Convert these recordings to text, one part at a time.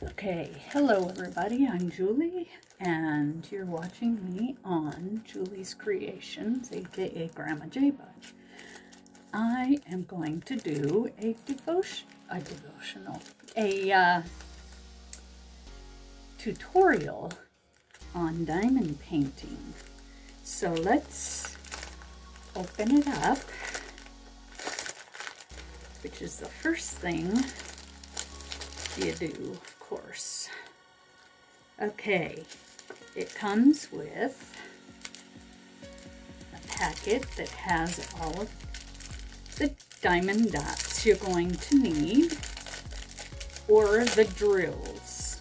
Okay, hello everybody, I'm Julie, and you're watching me on Julie's Creations, aka Grandma JBug. I am going to do a devotion, a devotional, a uh, tutorial on diamond painting. So let's open it up, which is the first thing you do, of course. Okay, it comes with a packet that has all of the diamond dots you're going to need or the drills.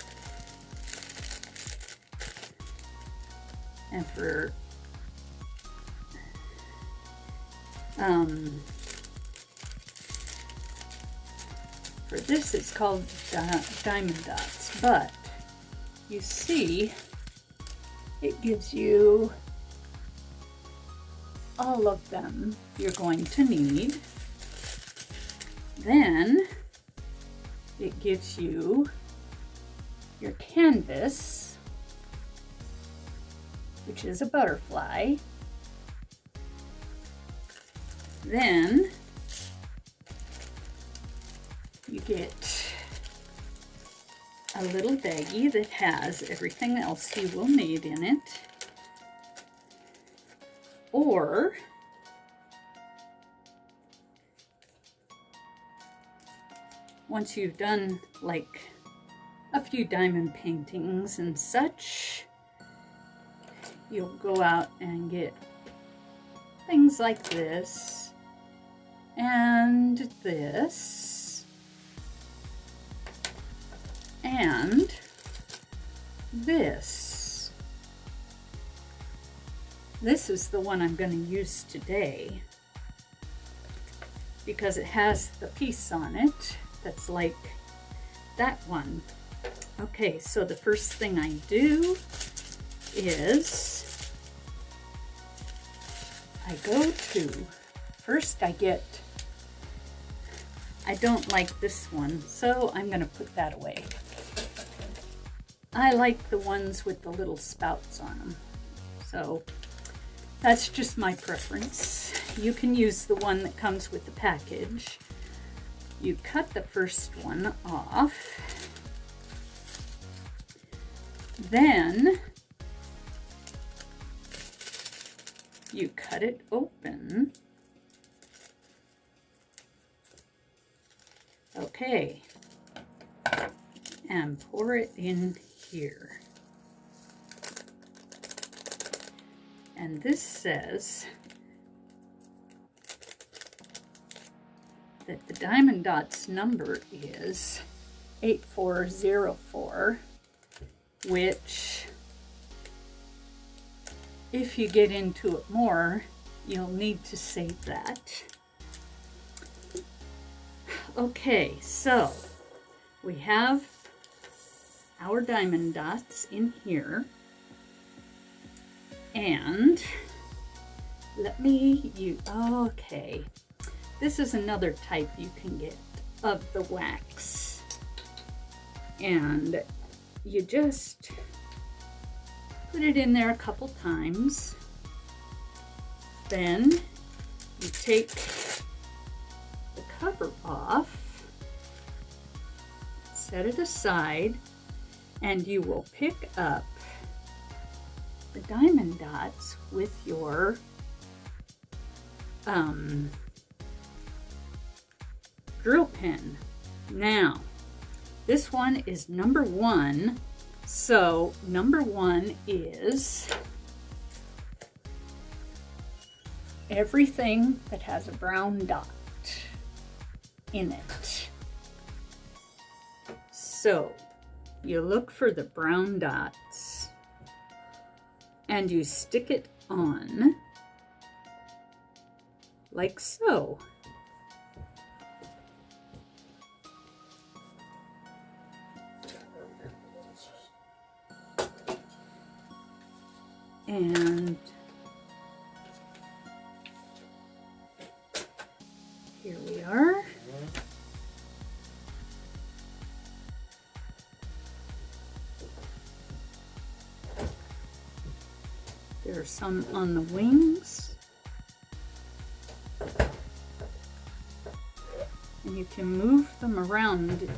And for um, for this it's called di diamond dots, but you see it gives you all of them you're going to need. Then it gives you your canvas, which is a butterfly. Then you get a little baggie that has everything else you will need in it. Or once you've done like a few diamond paintings and such, you'll go out and get things like this and this and this. This is the one I'm going to use today because it has the piece on it that's like that one. Okay, so the first thing I do is I go to, first I get, I don't like this one, so I'm going to put that away. I like the ones with the little spouts on them, so that's just my preference. You can use the one that comes with the package. You cut the first one off. Then you cut it open. Okay. And pour it in here. And this says that the Diamond Dots number is 8404, which if you get into it more, you'll need to save that. Okay, so we have our diamond dots in here. And let me, you, okay. This is another type you can get of the wax. And you just put it in there a couple times. Then you take the cover off, set it aside, and you will pick up the diamond dots with your um, drill pen. Now, this one is number one. So number one is everything that has a brown dot in it. So you look for the brown dots and you stick it on like so. And here we are. There's some on the wings. And you can move them around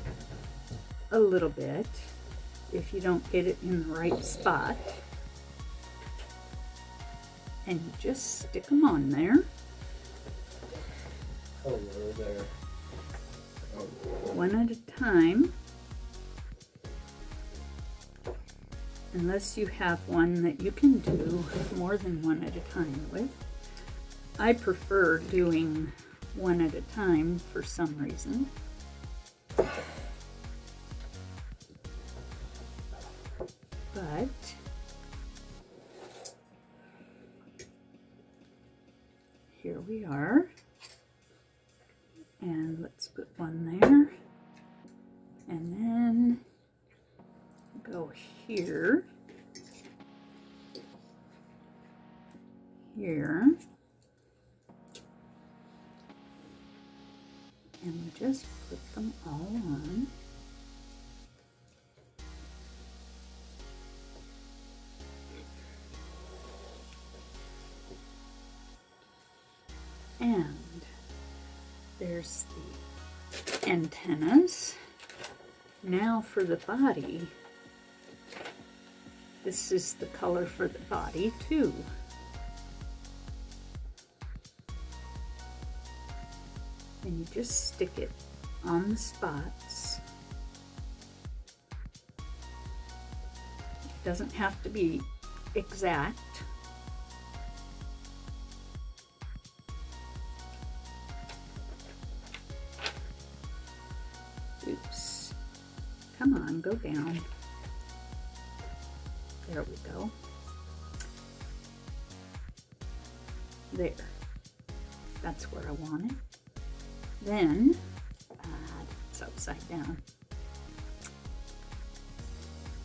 a little bit if you don't get it in the right spot. And you just stick them on there. Hello there. One at a time. Unless you have one that you can do more than one at a time with. I prefer doing one at a time for some reason. There's the antennas. Now for the body. This is the color for the body too. And you just stick it on the spots. It doesn't have to be exact. Go down. There we go. There. That's where I want it. Then, uh, it's upside down.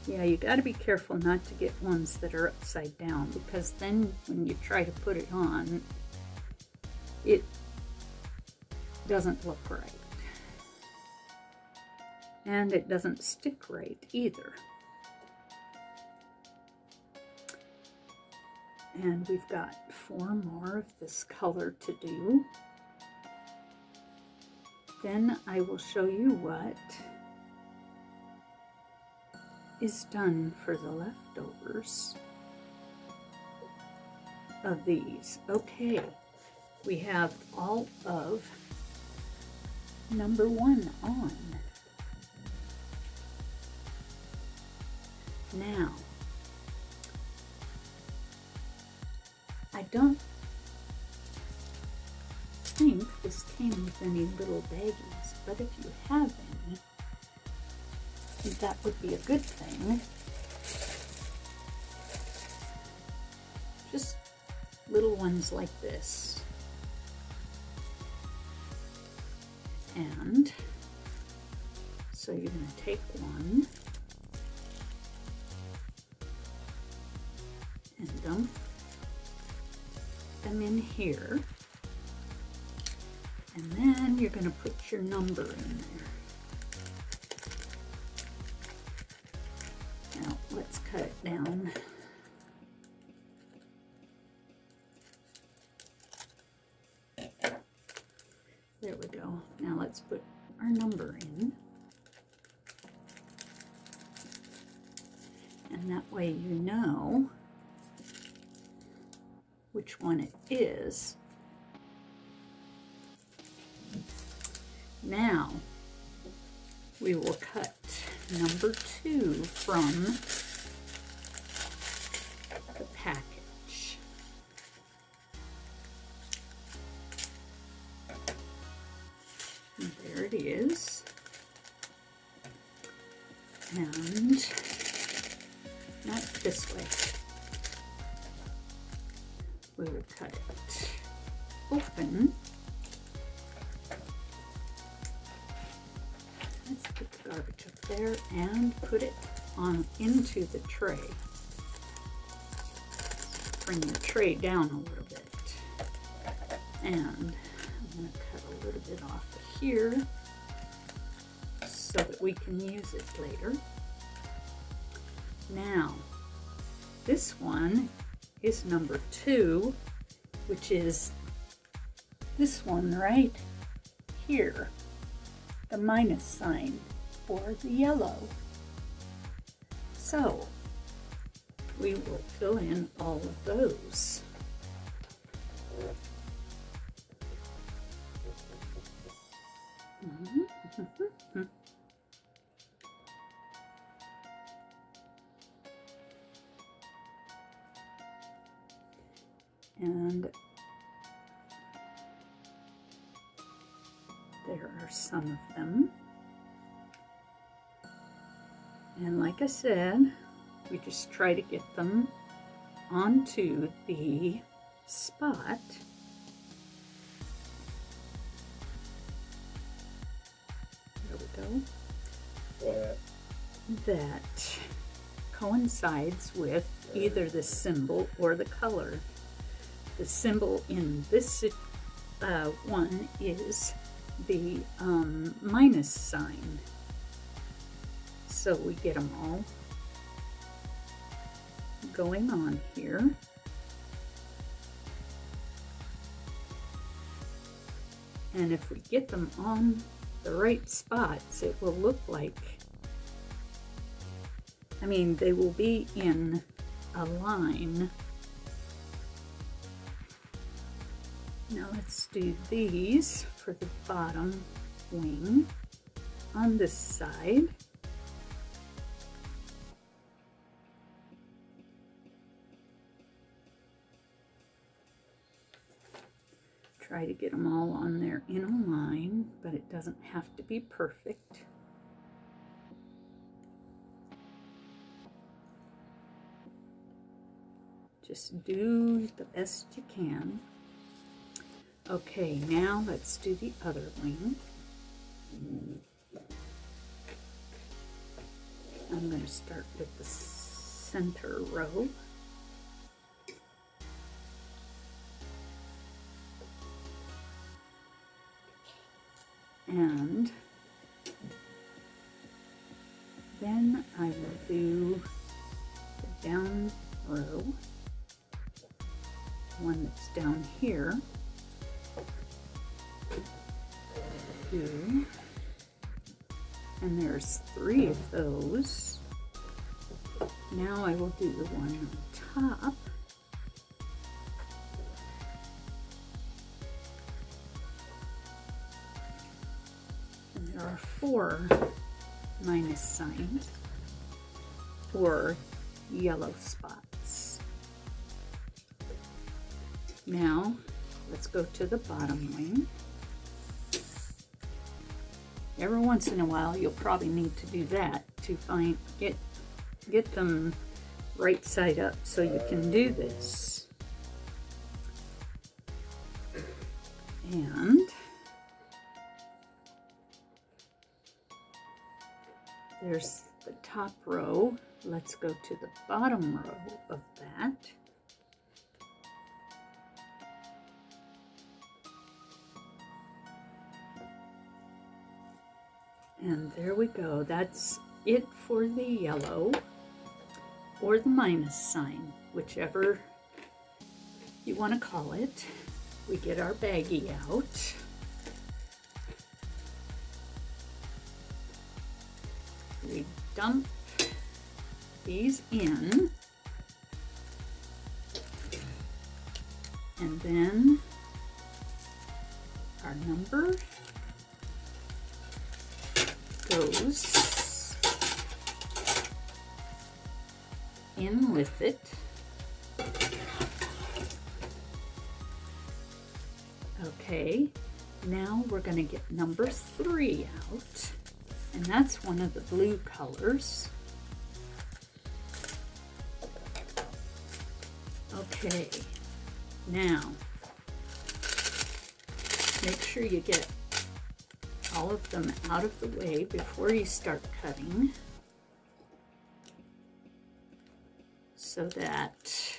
Yeah, you got to be careful not to get ones that are upside down because then when you try to put it on, it doesn't look right. And it doesn't stick right either. And we've got four more of this color to do. Then I will show you what is done for the leftovers of these. Okay, we have all of number one on. Now, I don't think this came with any little baggies, but if you have any, that would be a good thing. Just little ones like this. And so you're going to take one dump them in here. And then you're going to put your number in there. Now let's cut it down. Which one it is. Now, we will cut number two from it on into the tray. Bring the tray down a little bit. And I'm going to cut a little bit off of here so that we can use it later. Now, this one is number two, which is this one right here, the minus sign for the yellow. So we will fill in all of those. I said, we just try to get them onto the spot. There we go. What? That coincides with either the symbol or the color. The symbol in this uh, one is the um, minus sign. So we get them all going on here. And if we get them on the right spots, it will look like, I mean, they will be in a line. Now let's do these for the bottom wing on this side. Try to get them all on there in a line, but it doesn't have to be perfect. Just do the best you can. Okay, now let's do the other wing. I'm going to start with the center row. And then I will do the down row, one that's down here, two, and there's three of those. Now I will do the one on top. Four minus signs or yellow spots. Now, let's go to the bottom wing. Every once in a while, you'll probably need to do that to find get get them right side up so you can do this. And There's the top row. Let's go to the bottom row of that. And there we go. That's it for the yellow or the minus sign, whichever you want to call it. We get our baggie out. Dump these in. And then our number goes in with it. Okay, now we're going to get number three out. And that's one of the blue colors. Okay, now make sure you get all of them out of the way before you start cutting so that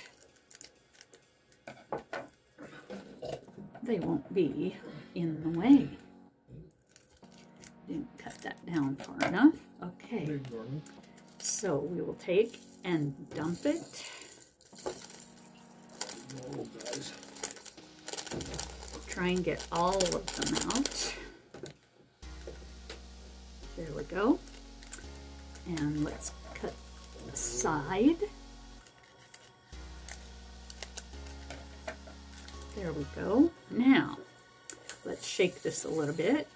they won't be in the way that down far enough. Okay, so we will take and dump it Oh. Try and get all of them out. There we go. And let's cut the side. There we go. Now, let's shake this a little bit.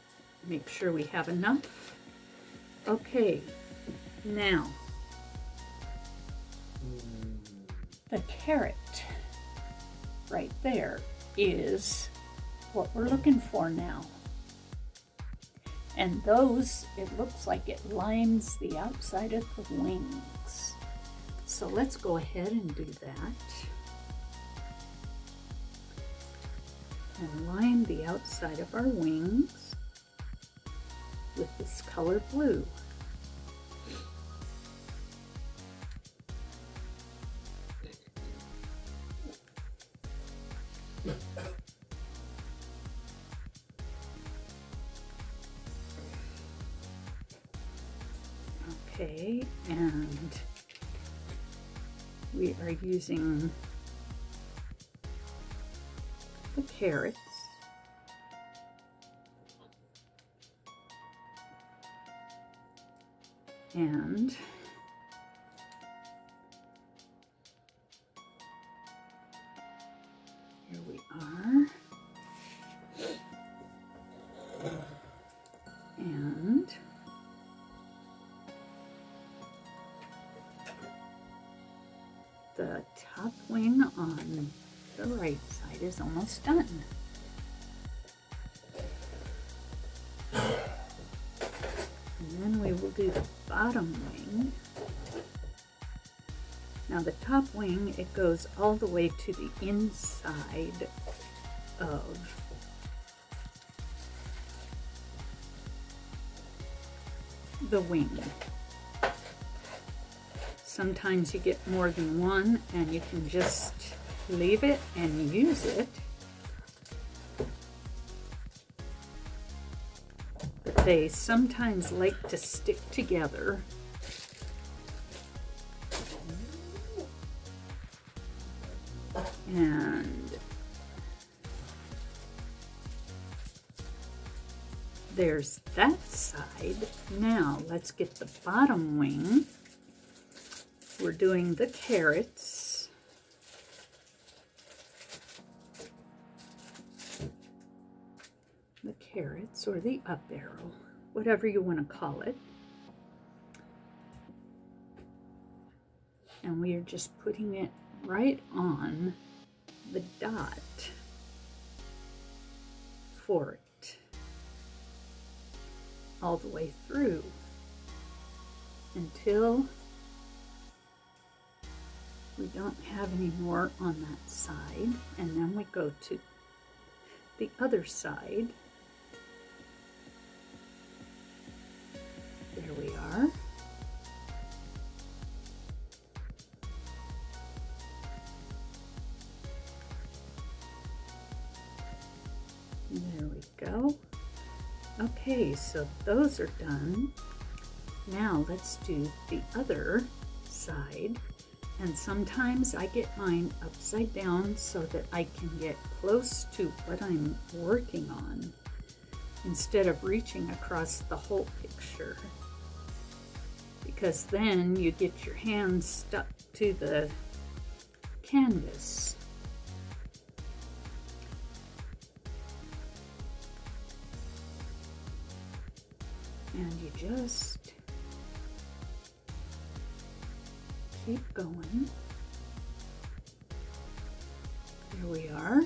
Make sure we have enough. Okay, now, the caret right there is what we're looking for now. And those, it looks like it lines the outside of the wings. So let's go ahead and do that. And line the outside of our wings with this color blue. Okay, and we are using the carets. And here we are. And the top wing on the right side is almost done. Now the top wing, it goes all the way to the inside of the wing. Sometimes you get more than one and you can just leave it and use it. But they sometimes like to stick together. And there's that side. Now let's get the bottom wing. We're doing the carets. The carets or the up arrow, whatever you want to call it. And we are just putting it right on the dot for it all the way through until we don't have any more on that side. And then we go to the other side. There we are okay so those are done. Now let's do the other side. And sometimes I get mine upside down so that I can get close to what I'm working on instead of reaching across the whole picture. Because then you get your hands stuck to the canvas. And you just keep going. Here we are.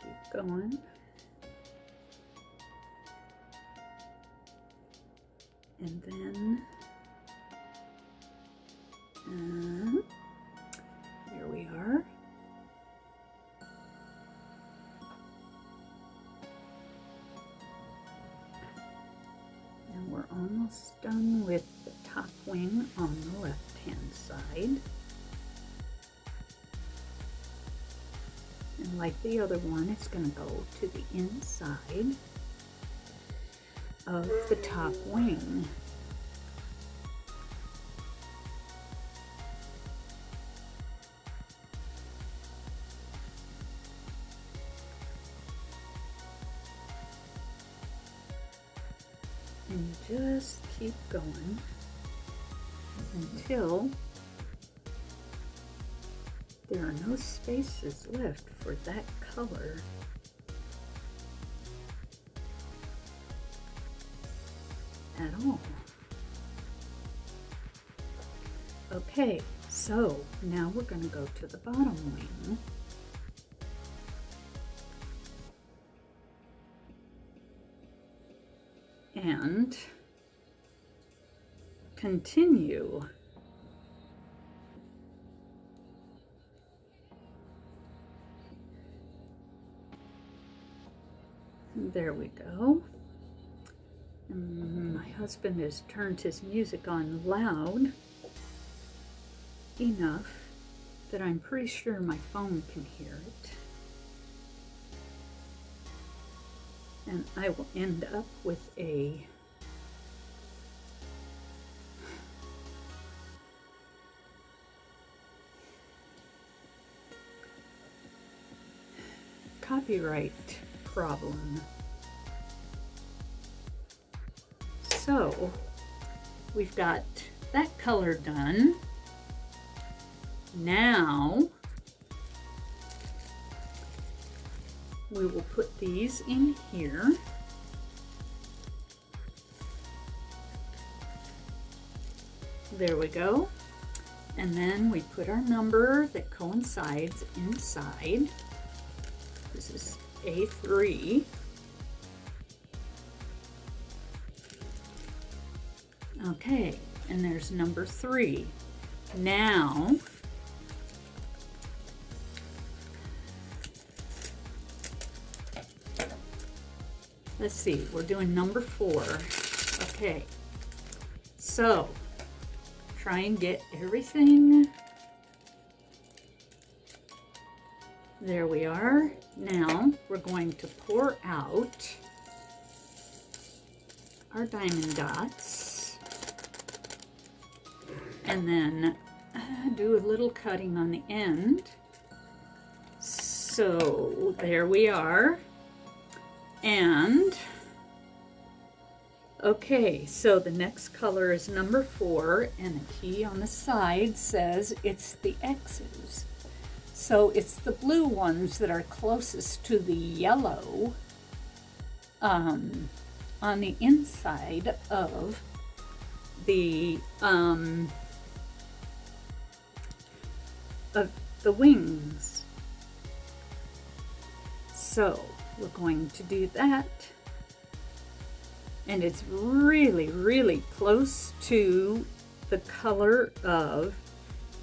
Keep going. And then, uh, like the other one, it's going to go to the inside of the top wing. Spaces left for that color. At all. Okay, so now we're going to go to the bottom wing. And continue There we go. Mm, my husband has turned his music on loud enough that I'm pretty sure my phone can hear it. And I will end up with a copyright problem. So we've got that color done. Now we will put these in here. There we go. And then we put our number that coincides inside. This is A3. Okay, and there's number three. Now, let's see, we're doing number four. Okay, so try and get everything. There we are. Now we're going to pour out our diamond dots and then uh, do a little cutting on the end. So there we are. And okay, so the next color is number four and the key on the side says it's the X's. So it's the blue ones that are closest to the yellow um, on the inside of the um, of the wings. So we're going to do that. And it's really, really close to the color of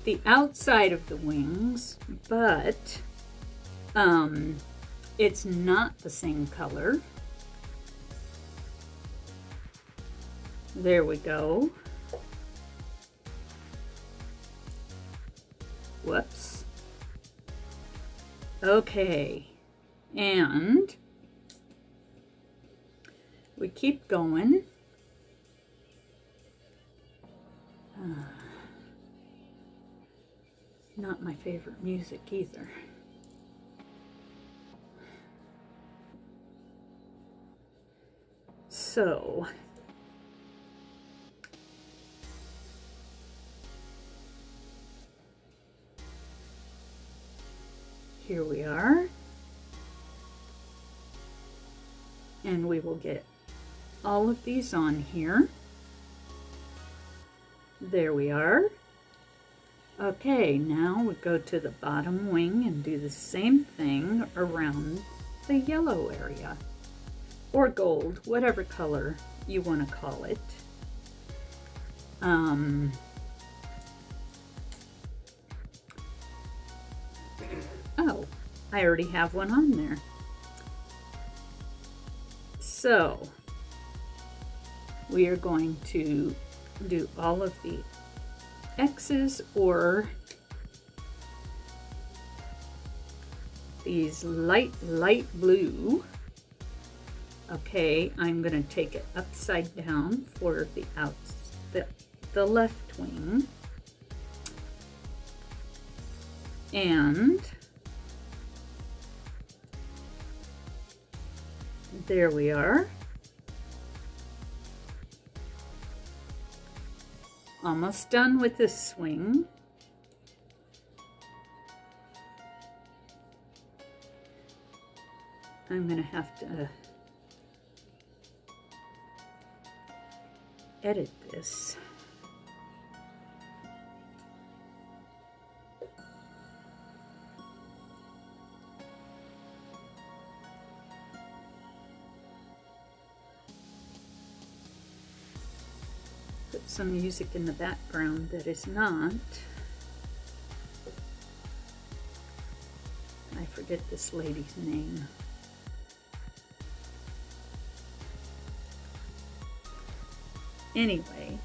the outside of the wings, but um, it's not the same color. There we go. Whoops. Okay. And we keep going. Uh, not my favorite music either. So, here we are. And we will get all of these on here. There we are. Okay, now we go to the bottom wing and do the same thing around the yellow area. Or gold, whatever color you want to call it. Um, oh, I already have one on there. So, we are going to do all of the X's or these light, light blue. Okay, I'm going to take it upside down for the outs, the, the left wing. And There we are. Almost done with this swing. I'm going to have to uh, edit this. Some music in the background that is not. I forget this lady's name. Anyway,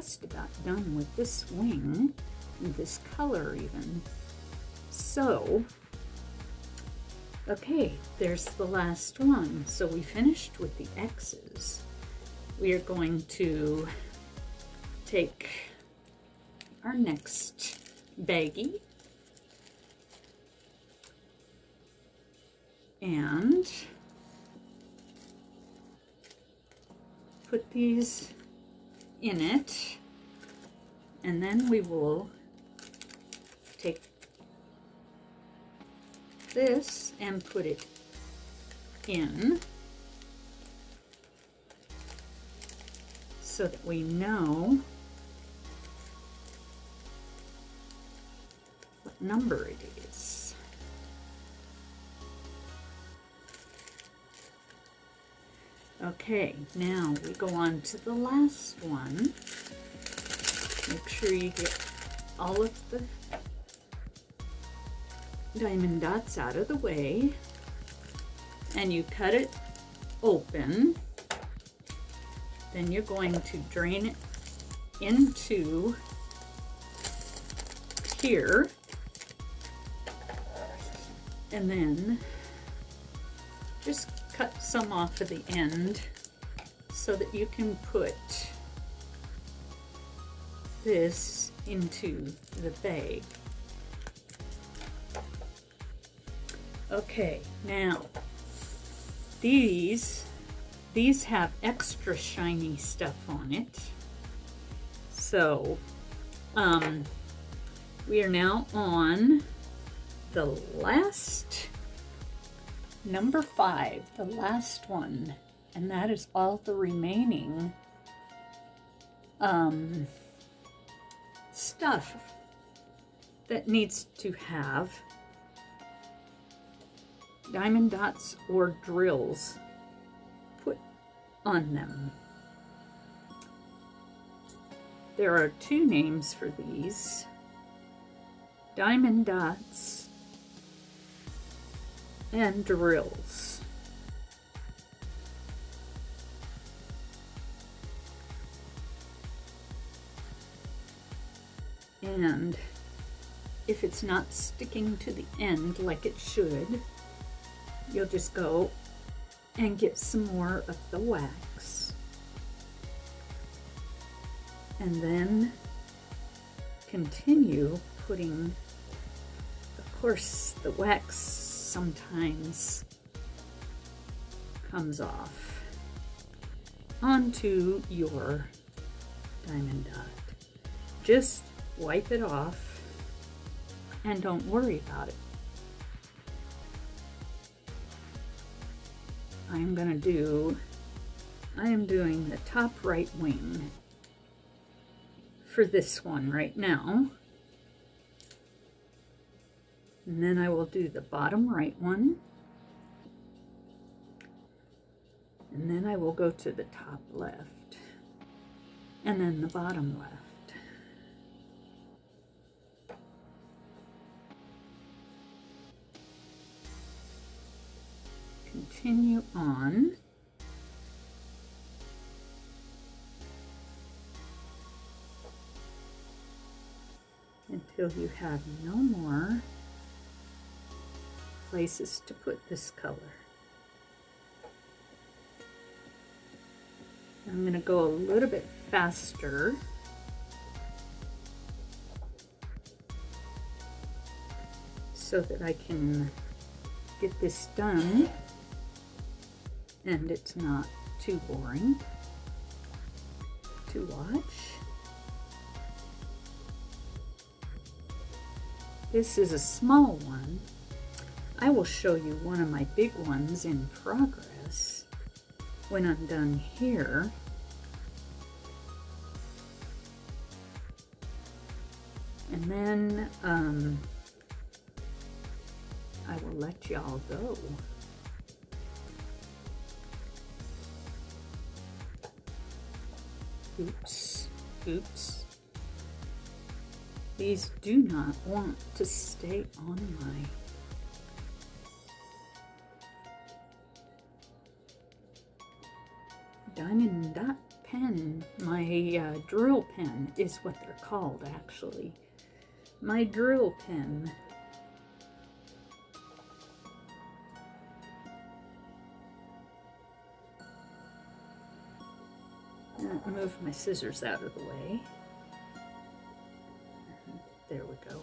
just about done with this wing, this color even. So, Okay, there's the last one. So we finished with the X's. We are going to take our next baggie and put these in it. And then we will take this and put it in so that we know what number it Okay, now we go on to the last one. Make sure you get all of the diamond dots out of the way. And you cut it open. Then you're going to drain it into here. And then just cut some off of the end so that you can put this into the bag Okay, now these these have extra shiny stuff on it. So um, we are now on the last number five, the last one, and that is all the remaining um, stuff that needs to have diamond dots or drills put on them. There are two names for these. Diamond dots and drills. And if it's not sticking to the end like it should, you'll just go and get some more of the wax. And then continue putting, of course, the wax sometimes comes off onto your diamond dot. Just wipe it off and don't worry about it. I'm going to do, I am doing the top right wing for this one right now. And then I will do the bottom right one. And then I will go to the top left. And then the bottom left. continue on. until you have no more places to put this color. I'm going to go a little bit faster. So that I can get this done and it's not too boring to watch. This is a small one. I will show you one of my big ones in progress when I'm done here. And then um, I will let y'all go. Oops, oops. These do not want to stay on my diamond dot pen. My uh, drill pen is what they're called actually. My drill pen. move my scissors out of the way. There we go.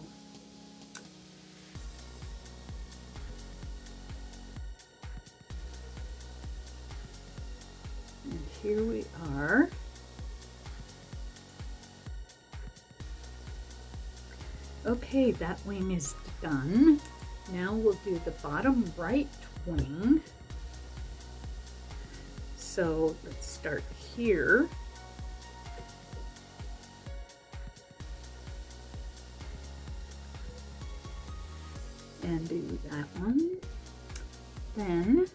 Here we are. Okay, that wing is done. Now we'll do the bottom right wing. So let's start here. and do that one. Then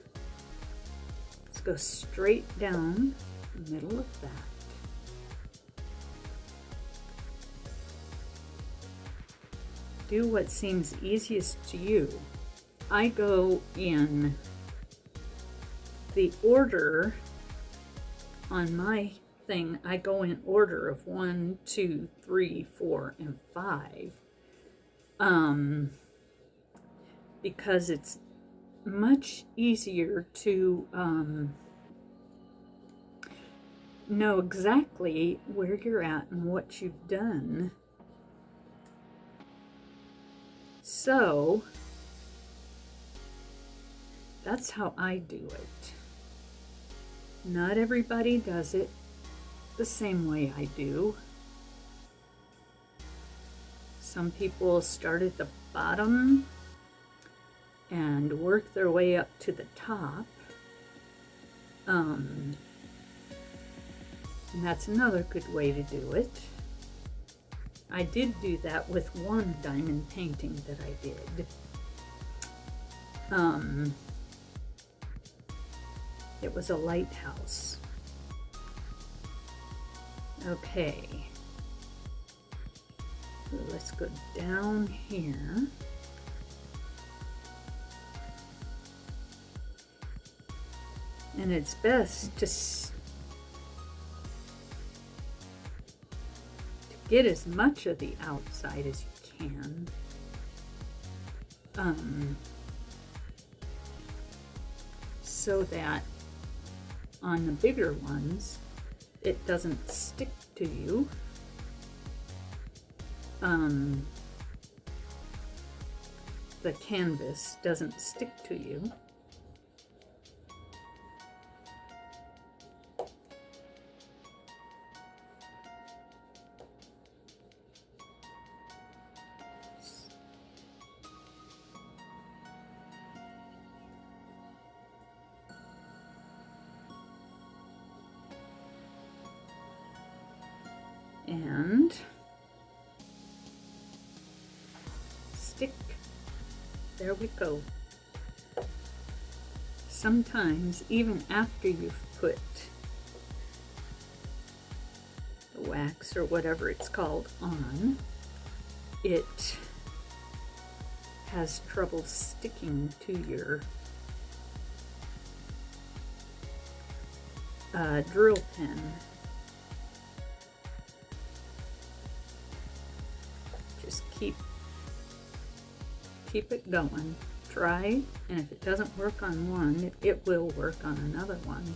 go straight down the middle of that. Do what seems easiest to you. I go in the order on my thing, I go in order of one, two, three, four, and five. Um, because it's much easier to um, know exactly where you're at and what you've done. So, that's how I do it. Not everybody does it the same way I do. Some people start at the bottom and work their way up to the top. Um, and that's another good way to do it. I did do that with one diamond painting that I did. Um, it was a lighthouse. Okay. Let's go down here. And it's best to, to get as much of the outside as you can. Um, so that on the bigger ones, it doesn't stick to you. Um, the canvas doesn't stick to you. Sometimes, even after you've put the wax or whatever it's called on, it has trouble sticking to your uh, drill pen. keep keep it going right. And if it doesn't work on one, it, it will work on another one.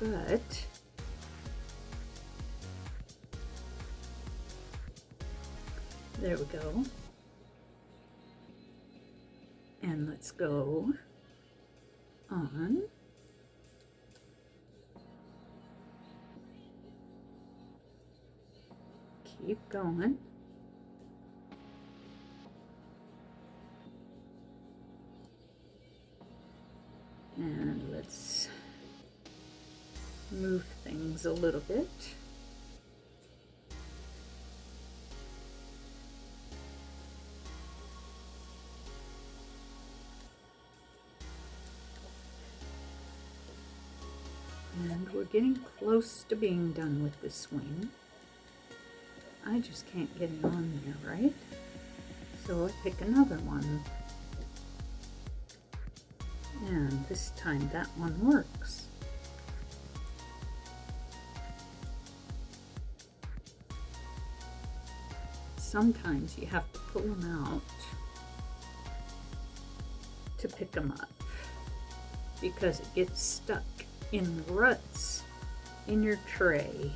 But there we go. Going. And let's move things a little bit. And we're getting close to being done with this wing. I just can't get it on there, right? So I pick another one. And this time that one works. Sometimes you have to pull them out to pick them up because it gets stuck in ruts in your tray.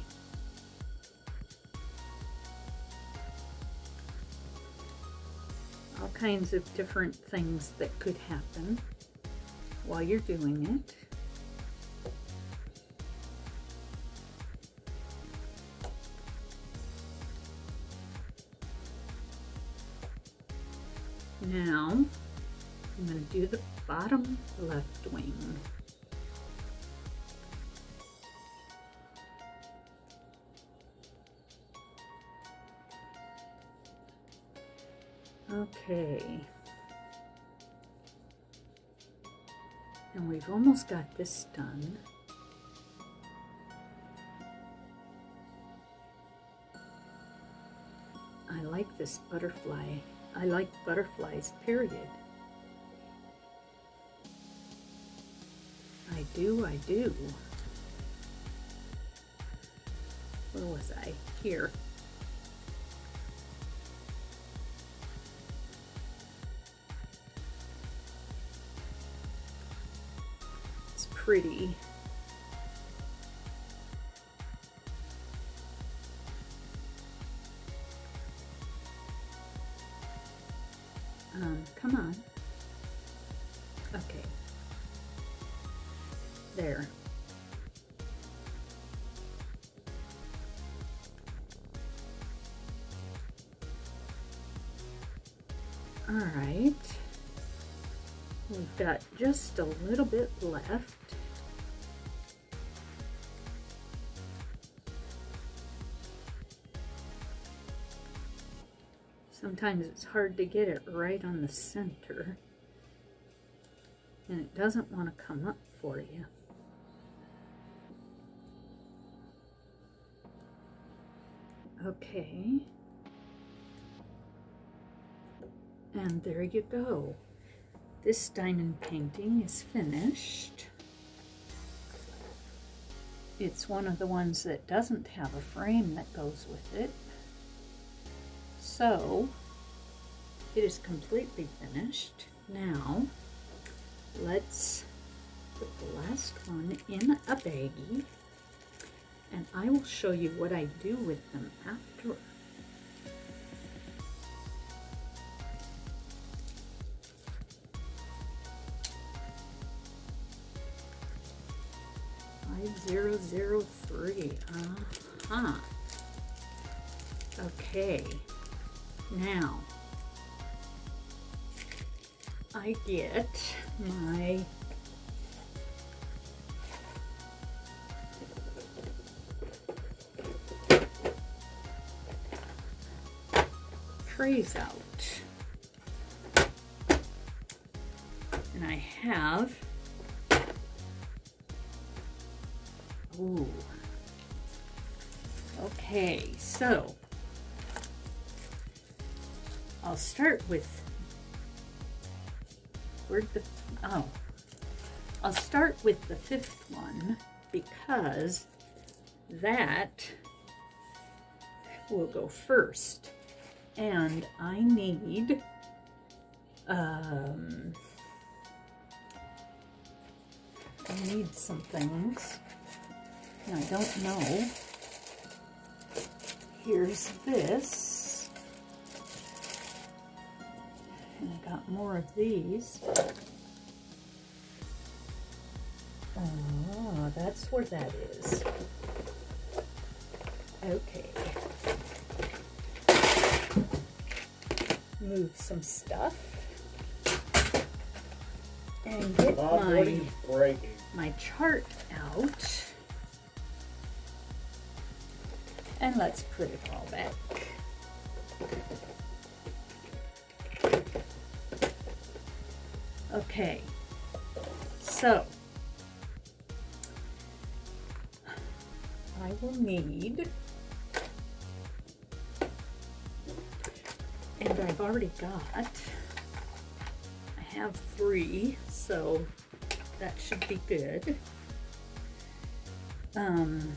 Kinds of different things that could happen while you're doing it. Okay. And we've almost got this done. I like this butterfly. I like butterflies, period. I do, I do. Where was I? Here. Pretty. Um, come on. Okay. There. All right. We've got just a little bit left. Sometimes it's hard to get it right on the center. And it doesn't want to come up for you. Okay. And there you go. This diamond painting is finished. It's one of the ones that doesn't have a frame that goes with it. So, it is completely finished. Now, let's put the last one in a baggie and I will show you what I do with them after. Five zero zero three. Uh huh. Okay. Now, I get my trays out. And I have, ooh, okay, so I'll start with, where'd the, oh, I'll start with the fifth one because that will go first. And I need, um, I need some things. and I don't know. Here's this. Got more of these. Oh, that's where that is. Okay. Move some stuff. And get my, what are you breaking? my chart out. And let's put it all back. Okay, so I will need, and I've already got, I have three, so that should be good. Um,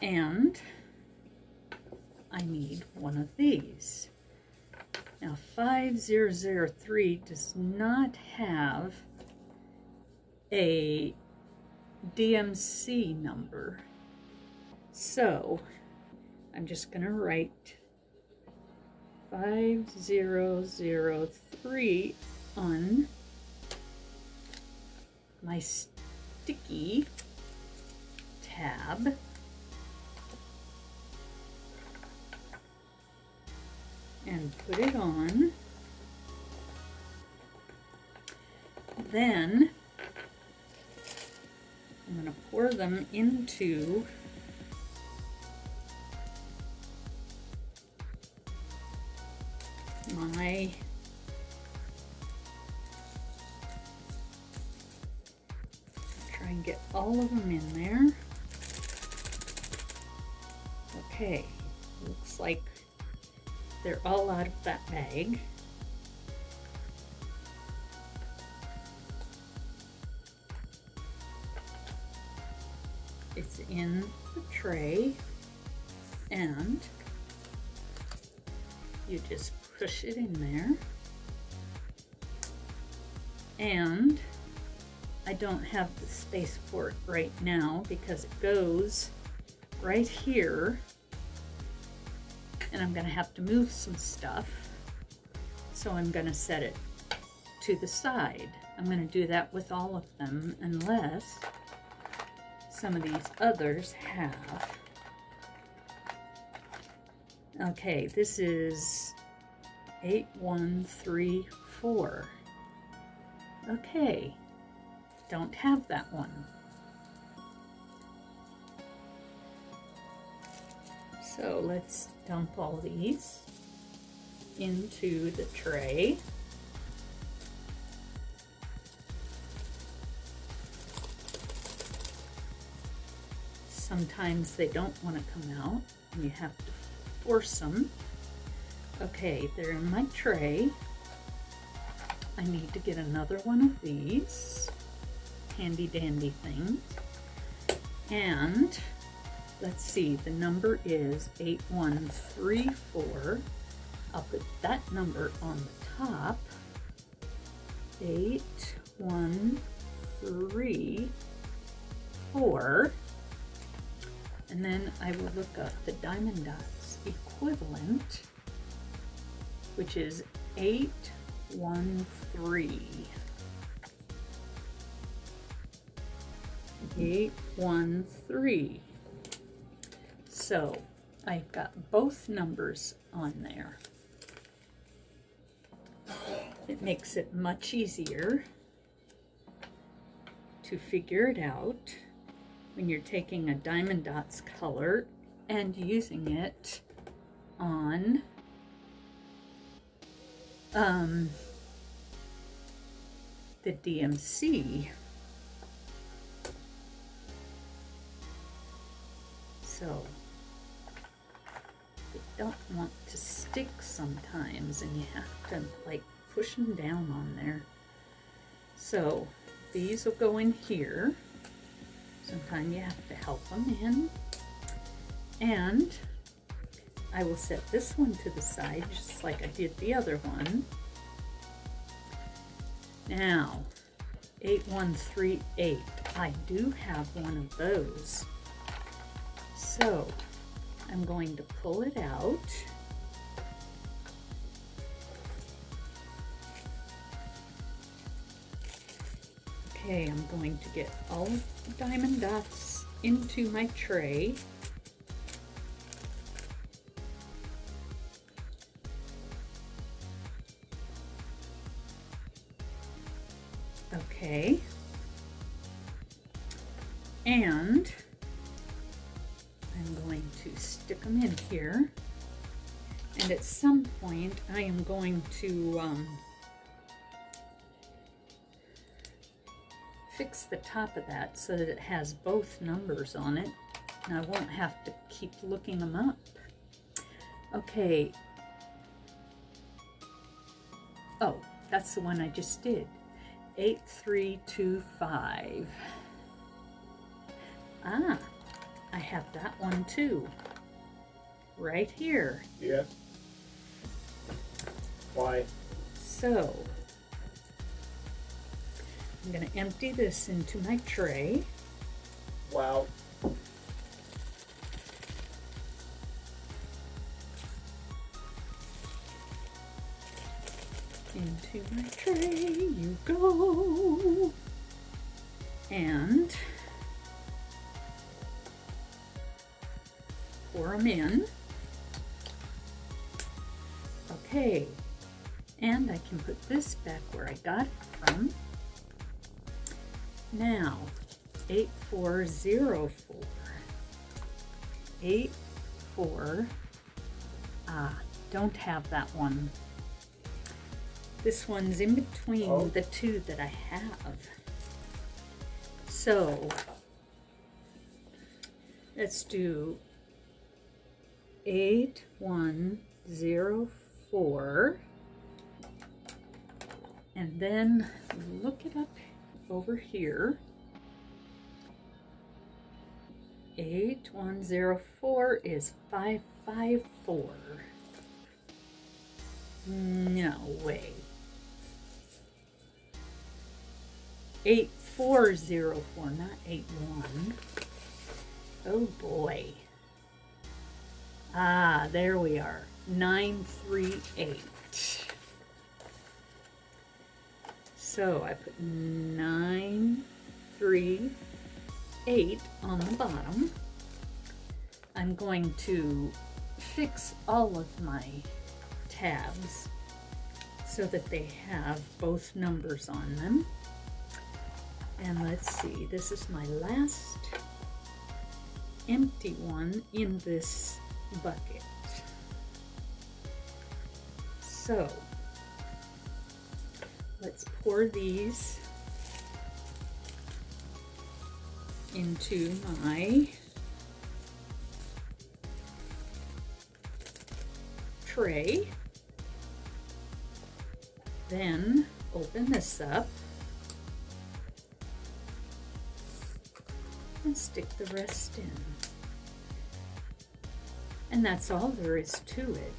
and I need one of these. Now 5003 does not have a DMC number. So I'm just going to write 5003 on my sticky tab. And put it on. Then I'm going to pour them into my try and get all of them in there. Okay, looks like they're all out of that bag. It's in the tray and you just push it in there. And I don't have the space for it right now because it goes right here and I'm going to have to move some stuff. So I'm going to set it to the side. I'm going to do that with all of them unless some of these others have. Okay, this is 8134. Okay, don't have that one. So let's dump all these into the tray. Sometimes they don't want to come out and you have to force them. Okay, they're in my tray. I need to get another one of these handy dandy things. And let's see, the number is 8134. I'll put that number on the top. 8134. And then I will look up the Diamond Dots equivalent, which is 813. 813. So I've got both numbers on there. It makes it much easier to figure it out when you're taking a Diamond Dots color and using it on um, the DMC. So don't want to stick sometimes and you have to like push them down on there. So these will go in here. Sometimes you have to help them in. And I will set this one to the side just like I did the other one. Now, 8138. I do have one of those. So I'm going to pull it out. Okay, I'm going to get all the diamond dots into my tray. To um, fix the top of that so that it has both numbers on it. And I won't have to keep looking them up. Okay. Oh, that's the one I just did. 8325. Ah, I have that one too. Right here. Yeah. Why? So, I'm going to empty this into my tray. Wow. Into my tray you go. And pour them in. Okay, and I can put this back where I got it from. Now, 8404. 84. Ah, don't have that one. This one's in between Oh. the two that I have. So, let's do 8104 and then look it up over here. 8104 is 554. No way. 8404, not 81. Oh boy. Ah, there we are. 938. So I put 938 on the bottom. I'm going to fix all of my tabs so that they have both numbers on them. And let's see, this is my last empty one in this bucket. So, let's pour these into my tray. Then open this up and stick the rest in. And that's all there is to it.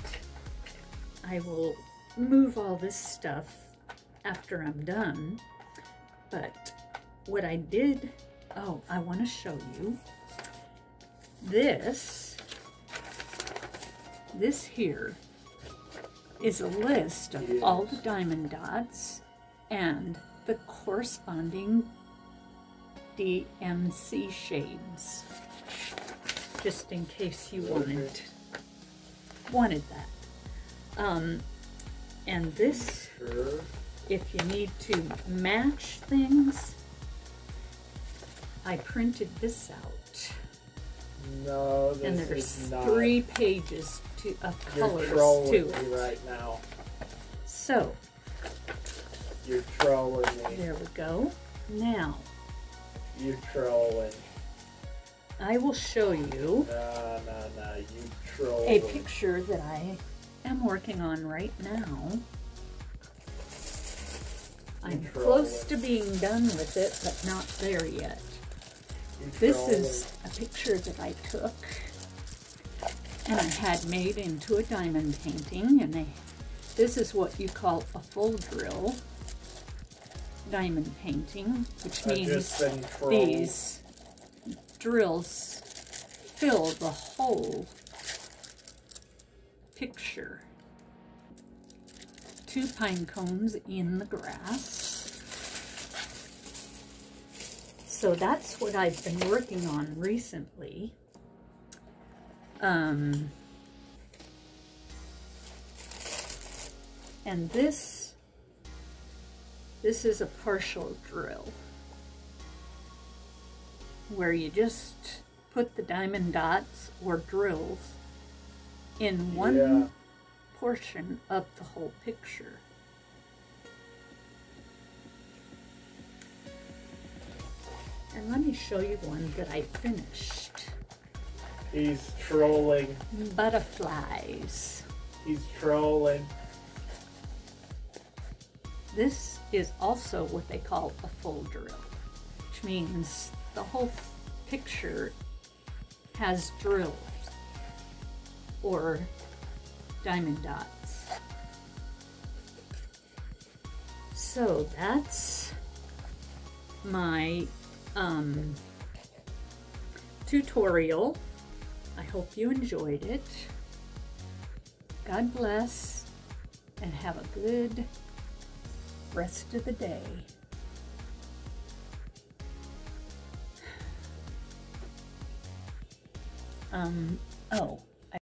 I will move all this stuff after I'm done. But what I did, oh, I want to show you. This, this here is a list of all the diamond dots and the corresponding DMC shades. Just in case you wanted wanted that. Um, and this, Sure. If you need to match things, I printed this out. No, this and is there's three pages to, of You're colors trolling to me it. right now. So, You're trolling me. there we go. Now, You're trolling. I will show you Nah, nah, nah. You trolling. a picture that I am working on right now. I'm close to being done with it, but not there yet. This is a picture that I took and I had made into a diamond painting and I, this is what you call a full drill. diamond painting, which means these drills fill the whole picture. Two pine cones in the grass. So that's what I've been working on recently. Um, and this, this is a partial drill where you just put the diamond dots or drills in one Yeah. Portion of the whole picture. And let me show you one that I finished. He's trolling. Butterflies. He's trolling. This is also what they call a full drill, which means the whole picture has drills or diamond dots. So that's my um, tutorial. I hope you enjoyed it. God bless and have a good rest of the day. Um, oh,